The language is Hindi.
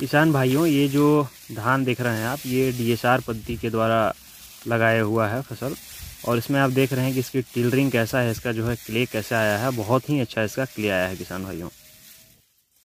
किसान भाइयों, ये जो धान देख रहे हैं आप, ये डीएसआर पद्धति के द्वारा लगाया हुआ है फ़सल। और इसमें आप देख रहे हैं कि इसकी टिलरिंग कैसा है, इसका जो है क्ले कैसा आया है, बहुत ही अच्छा इसका क्ले आया है किसान भाइयों।